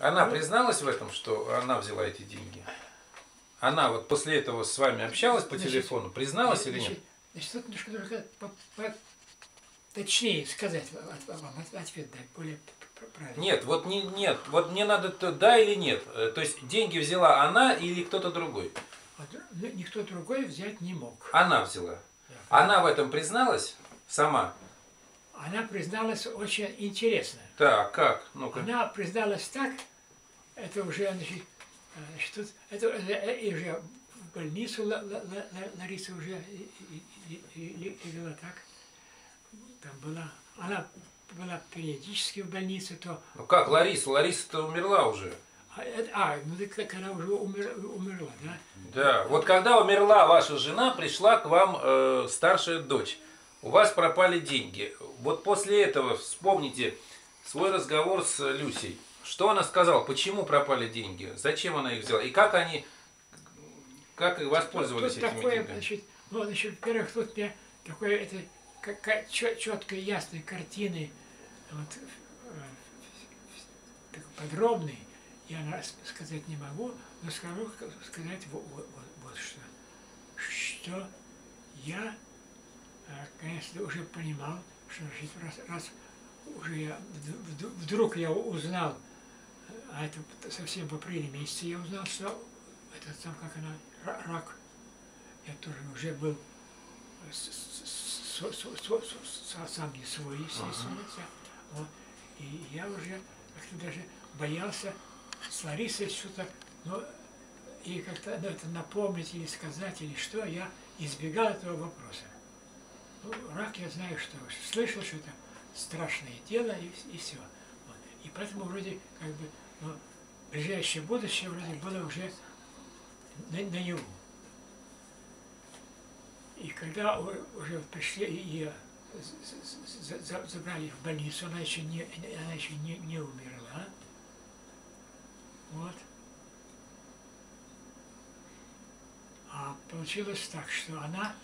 Она призналась в этом, что она взяла эти деньги? Она вот после этого с вами общалась по Значит, телефону, призналась или Значит, нет? Значит, тут немножко нужно по- по- точнее сказать вам вам от- ответ дать, более правильно. Нет, вот не, нет, вот мне надо то да или нет. Э, То есть деньги взяла она или кто-то другой? Вот, ну, никто другой взять не мог. Она взяла. Она в этом призналась сама? Она призналась очень интересно. Так, как? Ну-ка. Она призналась так, это уже, значит, э, значит, тут, это, э, и уже в больницу Ла- Ла- Ла- Ла- Лариса уже вела так. Там была, она была периодически в больнице, то Ну как Лариса? Лариса-то умерла уже. А, а, ну так она уже умер- умерла, да? Да. Вот когда умерла ваша жена, пришла к вам э, старшая дочь. У вас пропали деньги. Вот после этого вспомните свой разговор с Люсей. Что она сказала? Почему пропали деньги? Зачем она их взяла? И как они, как воспользовались Тут этими такое, деньгами? значит, ну, значит, во-первых, тут мне такое, это какая четкой, ясной картины, вот, э, так подробной, я сказать не могу, но скажу, сказать вот, вот, вот, что. Что я, э, конечно, уже понимал, что значит, раз, раз уже я, вд- вд- вдруг я узнал, а это совсем в апреле месяце я узнал, что это там, как она, ра- рак, я тоже уже был сам не свой, естественно. Вот. И я уже как-то даже боялся с Ларисой что-то, но и как-то ну, это напомнить или сказать, или что, я избегал этого вопроса. Ну, рак я знаю, что слышал, что это страшное дело, и, и все. И поэтому вроде как бы ну, ближайшее будущее вроде было уже на, наяву. И когда уже пришли и забрали в больницу, она еще не, она еще не, не умерла. Вот. А получилось так, что она,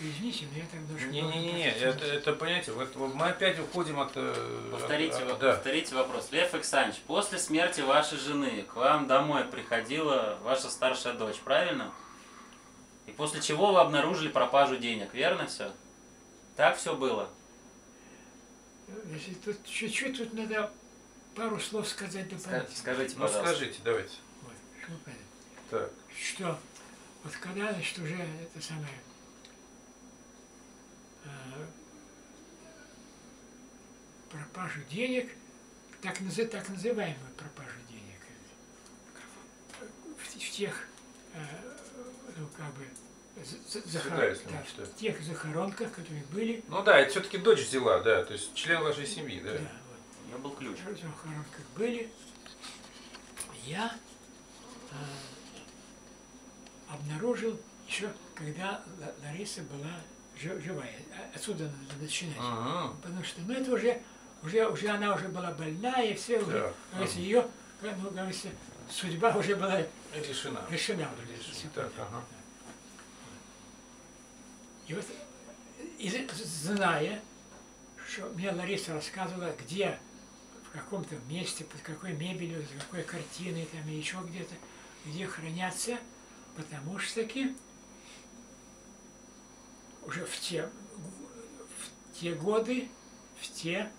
я, извините, но я так даже... Не-не-не, это, это понятие, вот, вот мы опять уходим от... э, Повторите, от- во- да. повторите вопрос. Лев Александрович, после смерти вашей жены к вам домой приходила ваша старшая дочь, правильно? И после чего вы обнаружили пропажу денег, верно все? Так все было? Значит, тут чуть-чуть тут надо пару слов сказать Ска- дополнительно. Скажите, Ну пожалуйста. скажите, давайте. Вот, что. Так. что вот когда, значит, уже это самое э, пропажу денег, так, так называемую пропажу денег, э, в, в тех, э, ну, как бы, за- за- захор- да, что- в тех захоронках, которые были, Ну да, это все-таки дочь взяла, да, то есть член вашей семьи, да. да, вот, У нее был ключ. в захоронках были, я э, обнаружил еще, когда Ла- Лариса была живая. А- Отсюда надо начинать. Ага. Потому что, ну, это уже, уже, уже она уже была больная, и все уже, Да. говорится, ее, ну, говорится, судьба уже была Решена. решена. уже, Так, ага. И вот, и зная, что мне Лариса рассказывала, где, в каком-то месте, под какой мебелью, за какой картиной, там, и еще где-то, где хранятся, потому что таки уже в те, в те годы, в те,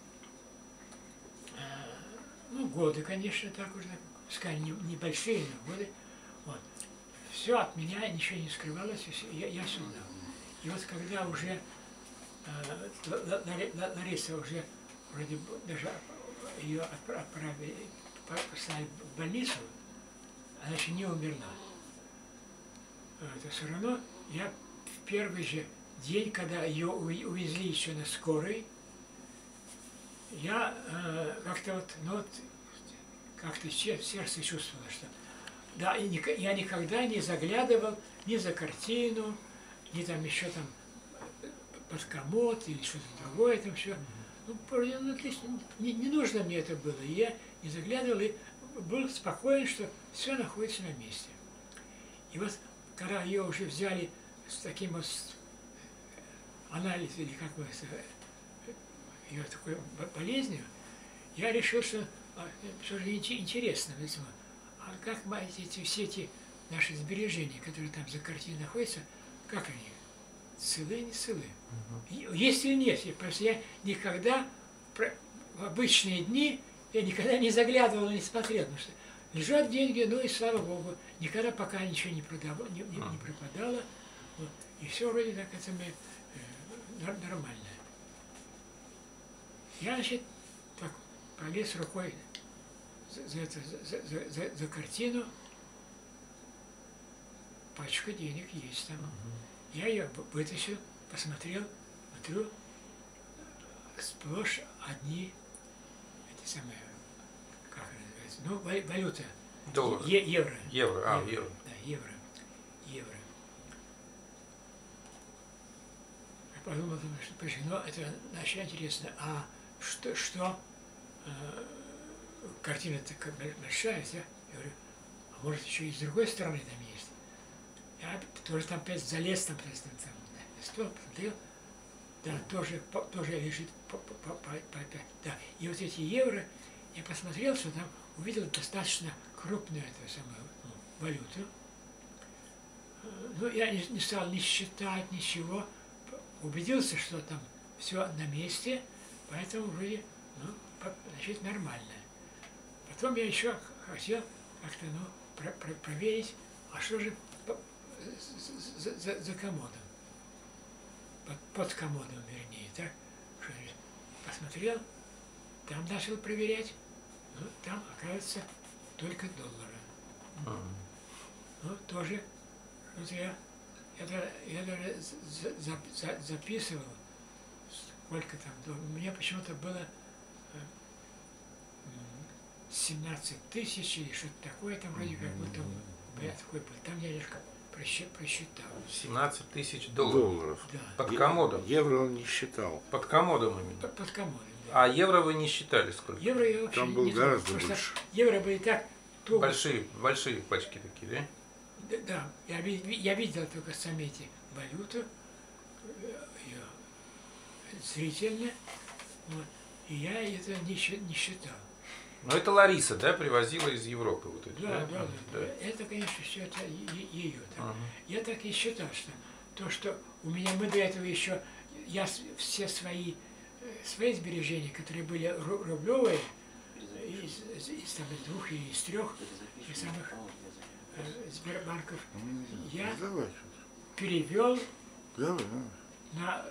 э, ну, годы, конечно, так уже, не- небольшие, но годы, вот, все от меня, ничего не скрывалось, и всё, я, я все знал. И вот когда уже э, Ла- Ла- Лари- Ла- Лариса уже вроде даже ее отпра- отправили, по- послали в больницу, она еще не умерла. Это все равно я в первый же день, когда ее увезли еще на скорой, я э, как-то вот, ну вот, как-то сердце чувствовала, что да, и я никогда не заглядывал ни за картину, ни там еще там э, под комод или что-то другое там все. Ну, вроде, ну, отлично, не, не нужно мне это было. И я не заглядывал и был спокоен, что все находится на месте. И вот, когда ее уже взяли с таким вот анализ, или как бы, с- ее такой бо- болезнью, я решил, что а, что же инте- интересно, ведь мы, а как мы эти, все эти наши сбережения, которые там за картиной находятся, как они? Целы, не целы? И- Есть или нет? Я- Потому что я никогда в обычные дни я никогда не заглядывал, не смотрел, потому что лежат деньги, ну и слава богу, никогда пока ничего не, продавало, не, не- не пропадало, вот, и все вроде так это мы, э, нормально. Я, значит, так полез рукой за, за, за, за- за- за картину, пачка денег есть там. Я ее вы- вытащил, посмотрел, смотрю, сплошь одни эти самые, как называется, ну, ва- валюта, Доллар. Е- евро. Евро, а, евро. Да, евро. Евро. Я подумал, что почему, это значит интересно, а что, что э, картина такая бо- большая, вся. я говорю, а может еще и с другой стороны там есть. Я тоже там опять залез, там, там, там, там стол, посмотрел, да, тоже, по- тоже лежит по, по, по, по-. Да, и вот эти евро, я посмотрел, что там увидел достаточно крупную эту самую ну, валюту. Э, Ну, я не, не стал ни считать, ничего. Убедился, что там все на месте, поэтому вроде, ну, значит, нормально. Потом я еще хотел как-то, ну, про- про- проверить, а что же за, за- за- комодом? Под, под комодом, вернее, так? Что же, посмотрел, там начал проверять, ну, там, оказывается, только доллара. Ну, тоже, вот я, я, даже- я даже за- за- за- записывал, сколько там, у меня почему-то было э, м, 17 тысяч или что-то такое, там вроде как будто у меня такой был. Там я просчи- просчитал. 17 тысяч долларов. долларов. Да, Под комодом. Евро он не считал. Под комодом именно. под, под комодом. Да. А евро вы не считали сколько? Евро я вообще Там был не гораздо что больше. Евро были так туго. Большие, большие пачки такие, да? Да, да, я, я видел только сами эти валюту, э, её зрительно, вот, и я это не, не считал. Но это Лариса, да, привозила из Европы вот эти, Да, да? да, да, Это, конечно, все это ее. Ага. Я так и считал, что то, что у меня мы до этого еще, я все свои, э, свои сбережения, которые были ру- рублевые, из, из- из там, из двух или из трех из самых э, Сбербанков, Я? Перевел Давай, давай. на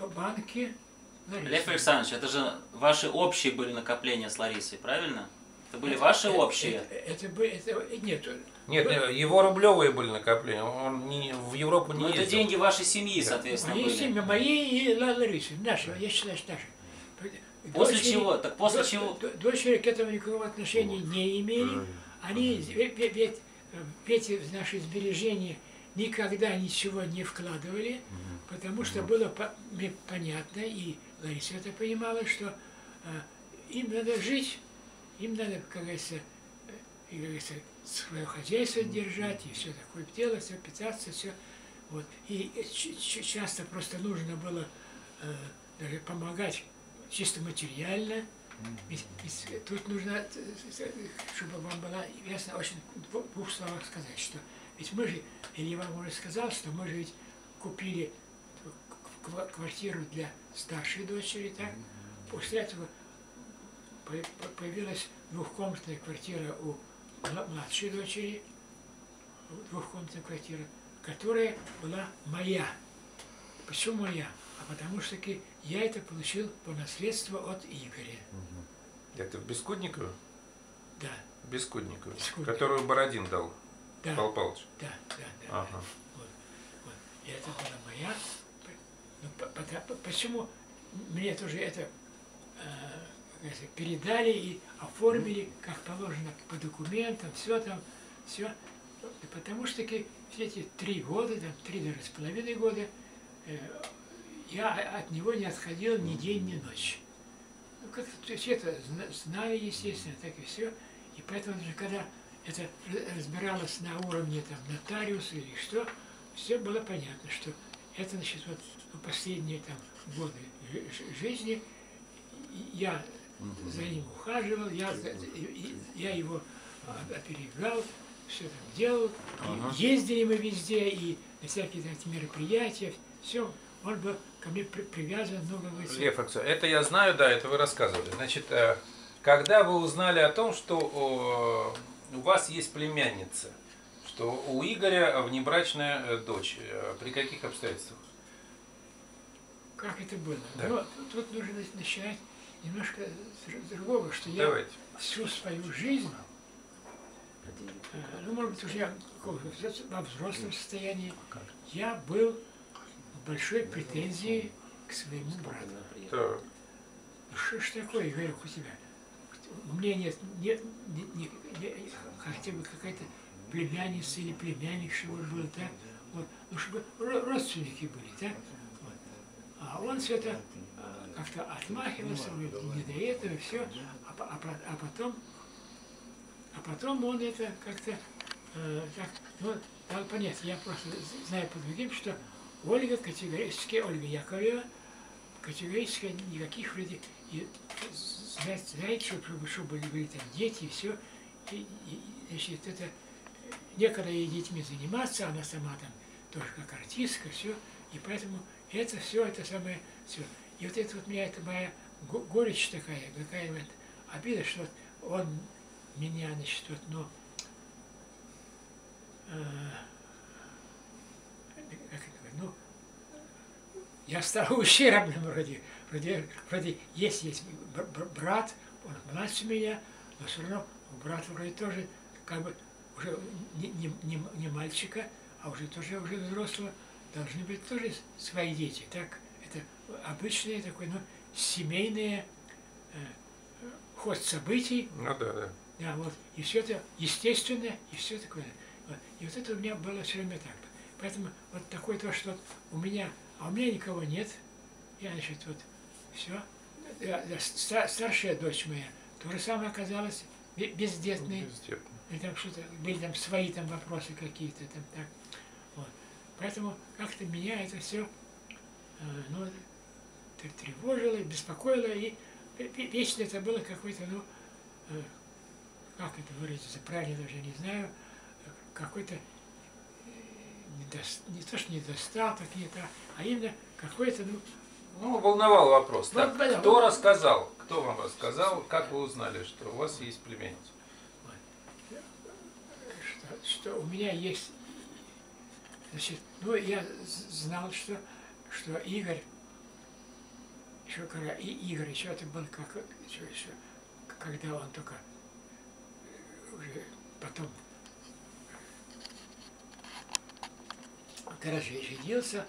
э, банки. Лев. Александрович, это же ваши общие были накопления с Ларисой, правильно? Это были Это- ваши это- общие? Это, это, бы- это- нет, Нет, не, его рублевые были накопления, он не, в Европу не Ну, это ездил. деньги вашей семьи, соответственно, мои были. семьи, мои и Ла- Ларисы, наши, я считаю, что наши. После Дочери- чего? Так после до- чего? до- Дочери к этому никакого отношения не имели. Они, ведь, ведь- ведь, э, эти наши сбережения никогда ничего не вкладывали, потому что было понятно, и Лариса это понимала, что э, им надо жить, им надо, как говорится, э, и, как говорится, свое хозяйство держать, и все такое делать, все питаться, все. Вот. И ч- часто просто нужно было э, даже помогать чисто материально. Ведь- ведь тут нужно, э, э, чтобы вам было ясно, очень в двух- словах сказать, что ведь мы же, или я вам уже сказал, что мы же ведь купили квартиру для старшей дочери, так? После этого по- по- появилась двухкомнатная квартира у мла- младшей дочери, двухкомнатная квартира, которая была моя. Почему моя? А потому что таки я это получил по наследству от Игоря. Это в Бескудниково? Да, Бескудниково, Бескудниково. которую Бородин дал, да, Павел Павлович. да, да, да. Ага. Вот, вот. И это была моя. Ну, по- по- почему мне тоже это э, передали и оформили, как положено, по документам, все там, все. Потому что таки все эти три года, там, три даже с половиной года, э, я от него не отходил ни день, ни ночь. Ну, как-то все это зна- знали, естественно, так и все. И поэтому даже когда это разбиралось на уровне там, нотариуса или что, все было понятно, что это, значит, вот последние там, годы жи- жи- жизни я за ним ухаживал, я, я его а, опережал, все там делал. Ага. ездили мы везде, и на всякие эти мероприятия, все. Он был ко мне при- привязан много лет. Лев Аксенович, это я знаю, да, это вы рассказывали. Значит, э, когда вы узнали о том, что э, у вас есть племянница, что у Игоря внебрачная э, дочь, э, при каких обстоятельствах? Как это было? Да. Но тут- тут нужно начинать немножко с другого, что я Давайте. всю свою жизнь, ну, может быть, уже я во взрослом состоянии, я был большой претензии к своему брату. Так. Ну, Что ж такое, Игорек, у тебя? У меня нет, нет, не- не- не- хотя бы какая-то племянница или племянник, чтобы было так, вот, ну, чтобы ро- родственники были, так? Вот. А он все это а, как-то отмахивался, говорит, не до этого, все, а, а а потом, а потом он это как-то э, так, ну, понять, я просто знаю по другим, что Ольга категорически, Ольга Яковлева, категорически никаких вроде и знает, знает, что, чтобы были, были там дети и все. И, и, значит, это э, некогда ей детьми заниматься, она сама там тоже как артистка, все. И поэтому это все, это самое, все. И вот это вот меня, это моя го- горечь такая, такая вот обида, что он меня, значит, вот, ну, э, ну, я стал ущербным вроде, вроде, вроде есть, есть бр- бр- брат, он младше меня, но все равно у брата вроде тоже как бы уже не, не, не, не мальчика, а уже тоже уже взрослого, должны быть тоже свои дети. Так, это обычный такой, ну, семейный э, ход событий, Ну да, да. да, вот. И все это естественно, и все такое. Вот. И вот это у меня было все время так. Поэтому вот такое то, что вот у меня, а у меня никого нет. Я, значит, вот все. старшая дочь моя то же самое оказалась бе- бездетной. Бездетно. И там что-то, были там свои там вопросы какие-то там так. Вот. Поэтому как-то меня это все ну, т- тревожило, беспокоило, и ве- ве- вечно это было какой-то, ну, э, как это выразиться, правильно даже не знаю, э, какой-то э, недос- не то, что недостаток, не то, а именно какой-то, ну, Ну, волновал вопрос. Вот, Так, да, кто вот. рассказал? Кто вам рассказал? Как вы узнали, что у вас есть племянница? что, что у меня есть, значит, ну, я знал, что, что Игорь, еще когда и Игорь, еще это был как, еще, еще, когда он только э, уже потом, же женился,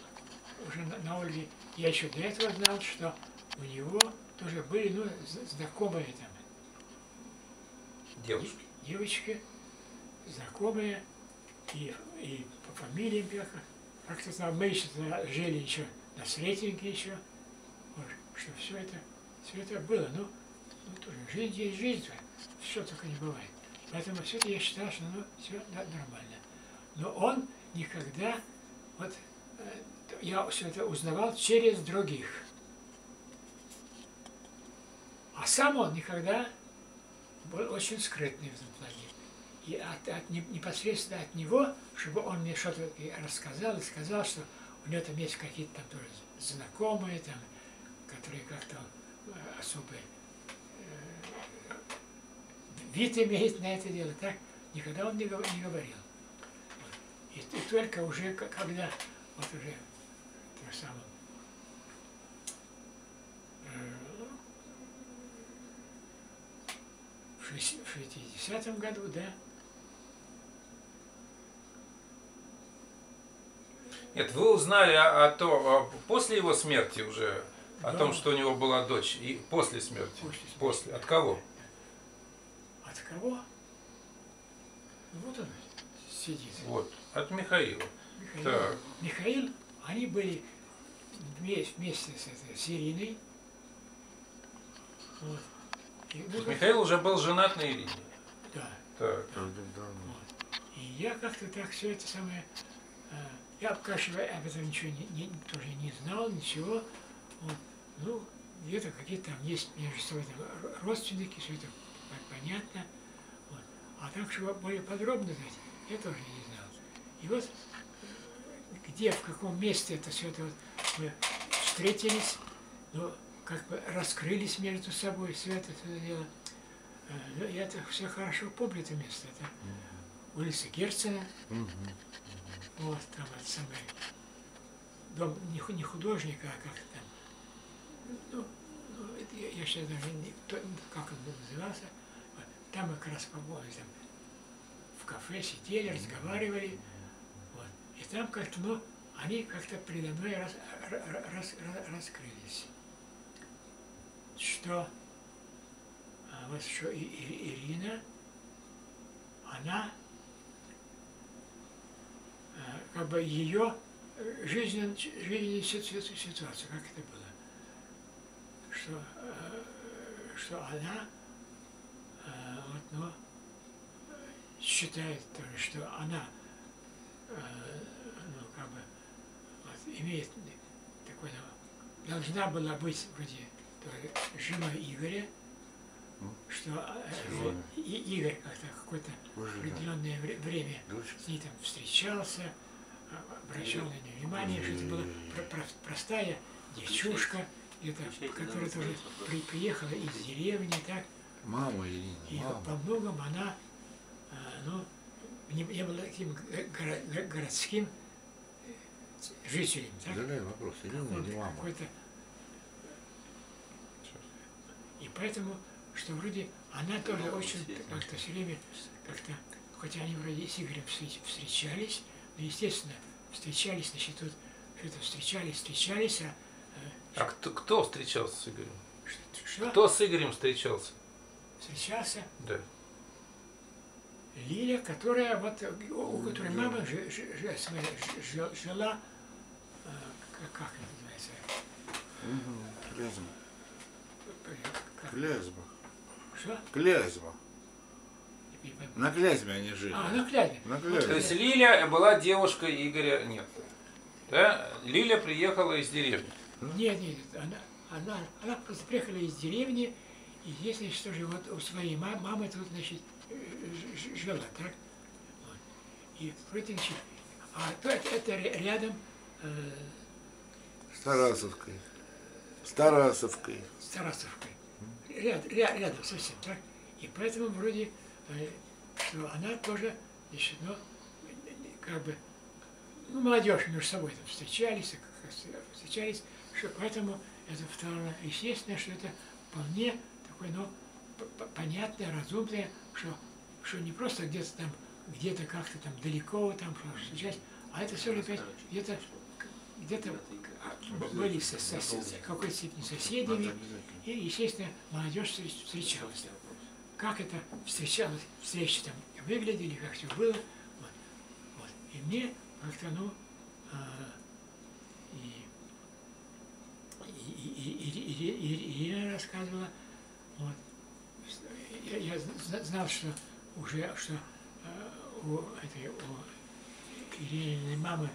уже на, на Ольге, я еще до этого знал, что у него тоже были, ну, знакомые там Девушки. девочки, знакомые, и, и по фамилиям как, как-то знал, мы еще жили еще на Сретенке еще, вот, что все это, все это было, ну, ну тоже жизнь есть жизнь, все только не бывает. Поэтому все это я считал, что ну, все нормально. Но он никогда, вот э, я все это узнавал через других. А сам он никогда был очень скрытный в этом плане. И от, от не- непосредственно от него, чтобы он мне что-то рассказал и сказал, что у него там есть какие-то там тоже знакомые, там, которые как-то э, особый э, вид имеют на это дело, так никогда он не говорил. И, и только уже, когда вот уже то самое э, в шесть- в 60 году, да, Нет, вы узнали о, о том, о- после его смерти уже, о Да. том, что у него была дочь, и после смерти. После смерти. После. От кого? от кого? Вот он сидит. Вот. От Михаила. Михаил. Так. Михаил, они были вместе, вместе с этой с Ириной. Вот. И, ну, Михаил уже был женат на Ирине. Да. Так. Да. И я как-то так все это самое... э, я, конечно, об этом ничего не, не- тоже не знал, ничего. Вот. Ну, где-то какие-то там есть между собой там ро- родственники, все это по- понятно. Вот. А так, чтобы более подробно знать, я тоже не знал. И вот где, в каком месте это все это вот мы встретились, ну, как бы раскрылись между собой, все это, всё это дело. Ну, Я это все хорошо помню, это место. Это улица Герцена, вот там это самое, дом не, ху- не художника, а как там, ну, ну, это я, я сейчас даже не, то- как он назывался, Вот, там мы как раз по-моему там в кафе сидели, разговаривали, вот, и там как-то, ну, они как-то передо мной раз, ра- ра- раз- ра- раскрылись, что? А, вот что И- И- Ирина, она э, как бы ее жизненная, жизненная си- си- ситуация, как это было, что, э, что она э, вот, ну, считает что она э, ну, как бы вот, имеет такой, ну, должна была быть вроде женой Игоря, что э, Женой. И- Игорь как-то какое-то определенное вре- время с ней там встречался, а, обращал на нее внимание, что это была про- про- простая девчушка, это, которая тоже при- приехала из деревни, так, Мама Ирина, и мама. по многом она, а, ну, не, не была таким го- горо- го- городским э, жителем, так? Задай вопрос, Ирина Какой-то- или мама? какой-то- И поэтому, что вроде она тоже много очень как-то все время, как-то, хотя они вроде с Игорем встреч- встречались, но, естественно, встречались, значит, тут что-то встречались, встречались, а А кто, кто встречался с Игорем? э, что? Кто с Игорем встречался? Встречался Да. Лиля, которая вот, у которой мама смотри, жи- жи- жила, э, как, как это называется, Угу. Клязьма. как- Клязьма. что? Клязьма. На Клязьме они жили. А, на Клязьме. На То Клязьме. есть Лиля была девушкой Игоря, нет. Да? Лиля приехала из деревни. Нет, нет, она, она, она просто приехала из деревни, и здесь, значит, тоже вот у своей ма- мамы тут, значит, ж- ж- жила, так? Вот. И значит, а то это, это ря- рядом э, С Тарасовкой. С Тарасовкой. с Тарасовкой. Ряд, ря- рядом совсем, так? И поэтому вроде, э, что она тоже, значит, ну, как бы, ну, молодежь между собой там встречались, как встречались, что поэтому это второе, естественно, что это вполне такое, ну, понятное, разумное, что, что не просто где-то там, где-то как-то там далеко там встречались, а это все опять где-то где-то были в какой-то степени соседями, и, естественно, молодежь встреч- встречалась. Как это встречалось, встречи там выглядели, как все было. Вот. Вот. И мне как-то, ну, а, и, Ирина рассказывала, вот, я, я зна- знал, что уже, что а, у этой, у Ирининой мамы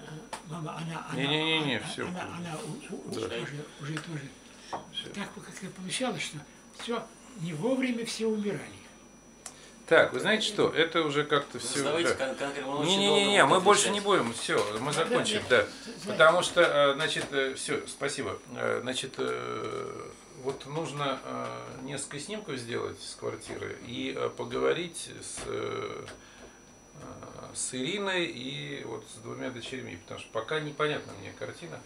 э, Мама, она, она, Не-не-не-не, она, всё. она, она у- у- Да. тоже, уже тоже. Всё. Так как-то получалось, что все не вовремя все умирали. Так, вы знаете что? Это уже как-то все. Давайте кон- конкретно. мы очень Не-не-не, долго мы больше не будем. Все, мы закончим, да. Потому что, э, значит, все, спасибо. Э, Значит, э, вот нужно э, несколько снимков сделать с квартиры и э, поговорить с, э, с Ириной и вот с двумя дочерьми, потому что пока непонятна мне картина.